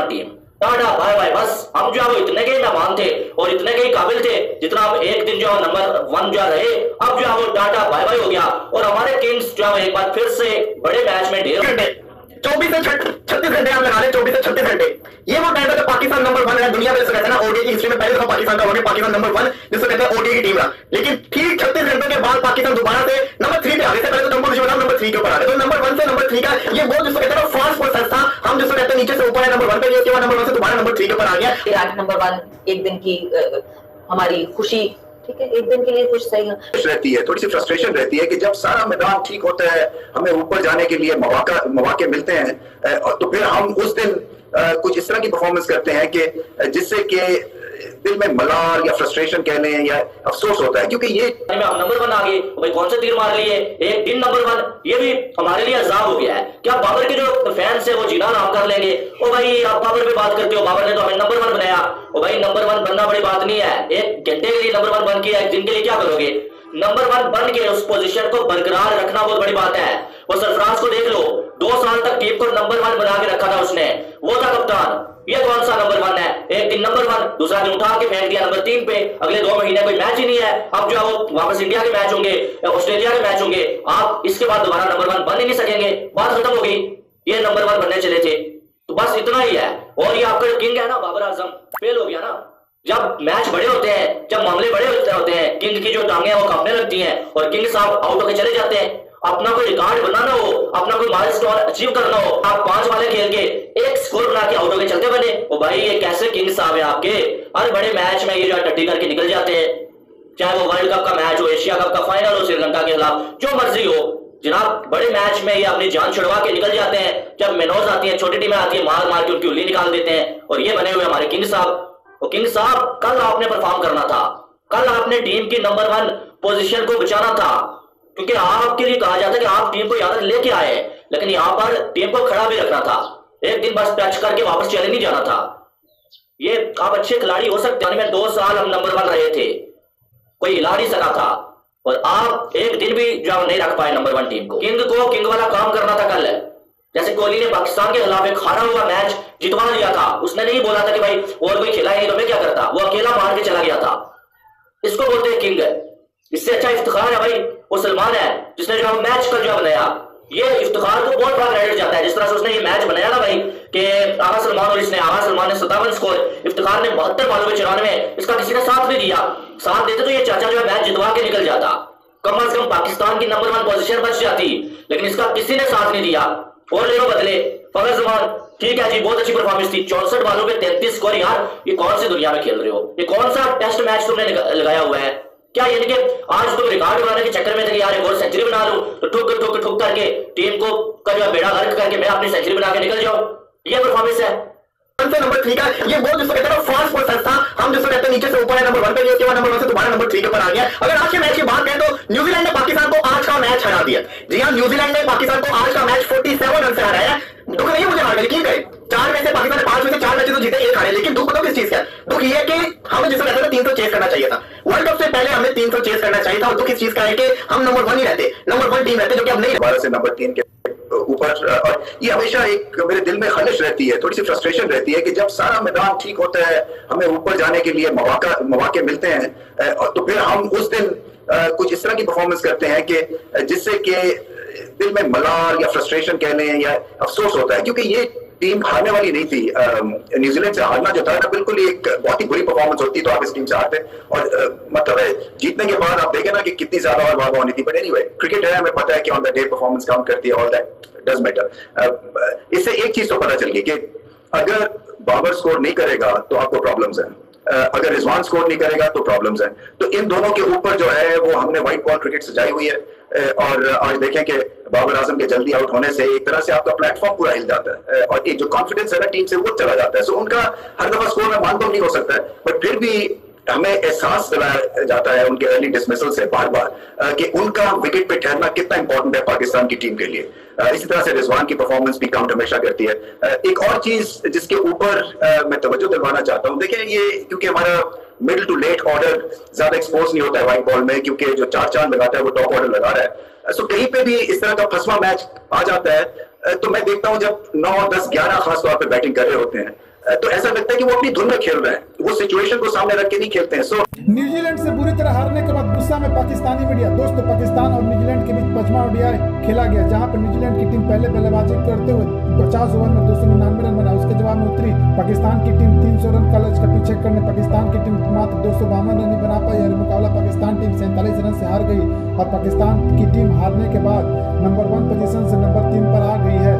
Team Tata, bye bye, बस। हम जो है वो इतने के ही मेहमान थे और इतने के ही काबिल थे जितना अब एक दिन जो नंबर वन जो रहे। अब जो है वो टाटा, बाय बाय हो गया और हमारे किंग्स जो है एक बार फिर से बड़े मैच में ढेर चौबीस से छत्तीस घंटे हम लगा रहे चौबीस से छत्तीस घंटे। ये वो टाइम था पाकिस्तान नंबर वन है, दुनिया में जिसको कहते हैं ना ओडीआई की हिस्ट्री में पहले दफ़ा पाकिस्तान का हो पाकिस्तान नंबर वन जिसको कहते हैं ओडीआई की टीम रहा। लेकिन ठीक के बाद पाकिस्तान दोबारा से नंबर थ्री पे आ गए। थे पहले तो नंबर बताओ नंबर थ्री के ऊपर आ गए। तो नंबर वन से नंबर थ्री का ये वो जिसको कहते हैं फास्ट प्रोसेस था। हम जिसको कहते हैं नीचे से ऊपर है नंबर वन पे उसके बाद नंबर वन से दोबारा नंबर थ्री के ऊपर आ गया। विराट नंबर वन एक दिन की हमारी खुशी ठीक है? एक दिन के लिए कुछ सही है। रहती है थोड़ी सी फ्रस्ट्रेशन रहती है कि जब सारा मैदान ठीक होता है हमें ऊपर जाने के लिए मौका मौके मिलते हैं तो फिर हम उस दिन कुछ इस तरह की परफॉर्मेंस करते हैं कि जिससे कि दिल में मलाल या फ्रस्ट्रेशन कह लें या अफसोस होता है, क्योंकि ये हम नंबर वन आ गए भाई कौन से तीर मार लिए? एक दिन नंबर वन ये भी हमारे लिए अजाब हो गया है। क्या बाबर के जो फैंस है, वो जीना नाम कर लेंगे? ओ भाई, आप बाबर पे बात करते हो, बाबर ने तो हमें नंबर वन बनाया। ओ भाई नंबर वन बनना बड़ी बात नहीं है। एक घंटे के लिए नंबर वन बन किया एक दिन के लिए क्या करोगे? नंबर वन बन के उस पोजीशन को बरकरार रखना बहुत बड़ी बात है। वो सरफराज को देख लो। दो साल तक टीम को नंबर वन बना के रखा था उसने। वो था कप्तान। ये कौन सा नंबर वन है? एक दिन नंबर वन दूसरा दिन उठा के फेंक दिया नंबर तीन पे। अगले दो महीने कोई मैच ही नहीं है। अब जो है वो वापस इंडिया के मैच होंगे ऑस्ट्रेलिया के मैच होंगे। आप इसके बाद दोबारा नंबर वन बन ही नहीं सकेंगे। बात खत्म हो गई। ये नंबर वन बनने चले थे। तो बस इतना ही है। और ये आपका जो किंग है ना, बाबर आज़म फेल हो गया ना। जब मैच बड़े होते हैं, जब मामले बड़े होते हैं किंग की जो टांगे हैं, वो कांपने लगती हैं। और किंग साहब आउट होकर चले जाते हैं। अपना कोई रिकॉर्ड बनाना हो, अपना कोई माइलस्टोन अचीव करना हो, आप पाँच वाले खेल के एक स्कोर बना के आउट होकर चलते बने। ओ भाई, ये कैसे किंग साहब है आपके? हर बड़े मैच में ये जो टट्टी करके निकल जाते हैं। चाहे वो वर्ल्ड कप का मैच हो एशिया कप का फाइनल हो, श्रीलंका के खिलाफ, जो मर्ज़ी हो। जनाब, बड़े मैच में ये अपनी जान छुड़वा के निकल जाते हैं। जब मेनोज आती है, छोटी टीमें आती है, मार मार के उनकी उल्ली निकाल देते हैं। और ये बने हुए हमारे किंग साहब। और किंग साहब, कल आपने परफॉर्म करना था। कल आपने टीम की नंबर वन पोजीशन को बचाना था। क्योंकि आपके लिए कहा जाता है कि आप टीम को याद लेके आए लेकिन यहाँ पर टीम को खड़ा भी रखना था। एक दिन बस टच करके वापस चले नहीं जाना था। ये आप अच्छे खिलाड़ी हो सकते हैं। में दो साल हम नंबर वन रहे थे। कोई हिला नहीं सका था। और आप एक दिन भी जो नहीं रख पाए नंबर वन टीम को। किंग को किंग वाला काम करना था कल। जैसे कोहली ने पाकिस्तान के खिलाफ एक हारा हुआ मैच जितवा लिया था। उसने नहीं बोला था कि भाई, और कोई खिला ही नहीं तो मैं क्या करता? वो अकेला मार के चला गया था। इसको बोलते हैं किंग। इससे अच्छा इफ्तार है भाई। वो सलमान है, जिसने जो मैच का जो बनाया। ये इफ्तार को बहुत बड़ा क्रेडिट जाता है। जिस तरह से उसने ये मैच बनाया ना भाई, कि आगा सलमान और इसने आगा सलमान ने सत्तावन स्कोर इफ्तार ने बहत्तर बालों चौरानवे, इसका किसी ने साथ नहीं दिया। साथ देते तो ये चाचा जो है मैच जितवा के निकल जाता। कम अज कम पाकिस्तान की नंबर वन पोजीशन बच जाती, लेकिन इसका किसी ने साथ नहीं दिया। और ले लो बदले फखर जमान, ठीक है जी, बहुत अच्छी परफॉर्मेंस थी। चौसठ बालों पे तैतीस स्कोर यार, ये कौन सी दुनिया में खेल रहे हो? ये कौन सा टेस्ट मैच तुमने लगाया हुआ है? क्या यानी कि आज तुम रिकॉर्ड बनाने के चक्कर में थे यार, एक और सेंचुरी बना लूँ। तो ठुक ठुक ठुक करके टीम को का जो बेड़ा गर्क करके मैं अपनी सेंचुरी बना के निकल जाऊँ। ये परफॉर्मेंस है। से नंबर थ्री का ये वो जिसको कहते हैं फास्ट प्रोसेस था। हम जिसको कहते हैं नीचे से ऊपर है नंबर वन पे उसके बाद नंबर वन से दोबारा नंबर थ्री के ऊपर आ गया। अगर आज के मैच की बात करें तो न्यूजीलैंड ने पाकिस्तान को आज का मैच हरा दिया। जी हाँ न्यूजीलैंड ने पाकिस्तान को आज का मैच फोर्टी सेवन रन से हराया। दुख नहीं मुझे हार लेकिन गए चार में से पाकिस्तान पाँच में से चार मैचेस तो जीते एक हारे, लेकिन दुख बताओ किस चीज़ का? दुख ये कि हमें जिसको कहते तीन सौ चेस करना चाहिए था। वर्ल्ड कप से पहले हमें तीन सौ चेस करना चाहिए था, और दुख इस चीज़ का है कि हम नंबर वन ही रहते नंबर वन टीम रहते जो कि अब नहीं से नंबर तीन के ऊपर, और ये हमेशा एक मेरे दिल में खलिश रहती है, थोड़ी सी फ्रस्ट्रेशन रहती है कि जब सारा मैदान ठीक होता है, हमें ऊपर जाने के लिए मौके मिलते हैं तो फिर हम उस दिन कुछ इस तरह की परफॉर्मेंस करते हैं कि, जिससे कि दिल में मलाल या फ्रस्ट्रेशन कह लें या अफसोस होता है, क्योंकि ये टीम हारने वाली नहीं थी। न्यूजीलैंड से हारना जो था ना बिल्कुल एक बहुत ही बुरी परफॉर्मेंस होती तो आप इस टीम से हारते। और मतलब है जीतने के बाद आप देखें ना कि कितनी ज़्यादा और वाह होनी थी। बट एनीवे क्रिकेट है, हमें पता है कि on the day performance count करती है ऑल दैट डज मैटर इससे एक चीज़ तो पता चल गई कि अगर बाबर स्कोर नहीं करेगा तो आपको प्रॉब्लम्स हैं। अगर रिजवान स्कोर नहीं करेगा तो प्रॉब्लम्स हैं। तो इन दोनों के ऊपर जो है, वो हमने व्हाइट बॉल क्रिकेट सजाई हुई है। और आज देखें कि बाबर आज़म के जल्दी आउट होने से एक तरह से आपका प्लेटफॉर्म पूरा हिल जाता है और एक जो कॉन्फिडेंस है ना टीम से वो चला जाता है। सो उनका हर दफ़ा स्कोर में मान तो नहीं हो सकता है बट फिर भी हमें एहसास दिलाया जाता है उनके अर्ली डिसमिसल से बार बार कि उनका विकेट पे ठहरना कितना इंपॉर्टेंट है पाकिस्तान की टीम के लिए। इसी तरह से रिजवान की परफॉर्मेंस भी काउंट हमेशा करती है। एक और चीज़ जिसके ऊपर मैं तवज्जो दिलवाना चाहता हूँ देखिए ये क्योंकि हमारा मिडिल टू लेट ऑर्डर ज़्यादा एक्सपोज नहीं होता है व्हाइट बॉल में, क्योंकि जो चार चाँद लगाता है, वो टॉप ऑर्डर लगा रहा है। सो कहीं पे भी इस तरह का फसवा मैच आ जाता है तो मैं देखता हूँ जब नौ, दस, ग्यारह खासतौर पर बैटिंग कर रहे होते हैं। तो ऐसा लगता है कि वो अपनी धुन में खेल रहे हैं। वो सिचुएशन को सामने रख के नहीं खेलते हैं। सो so, न्यूजीलैंड से बुरी तरह हारने के बाद गुस्सा में पाकिस्तानी मीडिया दोस्तों पाकिस्तान और न्यूजीलैंड के बीच पचमा ओडीआई खेला गया जहाँ पर न्यूजीलैंड की टीम पहले बल्लेबाजी करते हुए 50 ओवर में दो सौ निन्यानवे रन बना उसके जवाब में उतरी पाकिस्तान की टीम 300 रन का लक्ष्य का पीछे करने पाकिस्तान की टीम मात्र दो सौ बावन रन ही बना पाई और मुकाबला पाकिस्तान टीम सैंतालीस रन से हार गई और पाकिस्तान की टीम हारने के बाद नंबर वन पोजीशन से नंबर तीन पर आ गई है।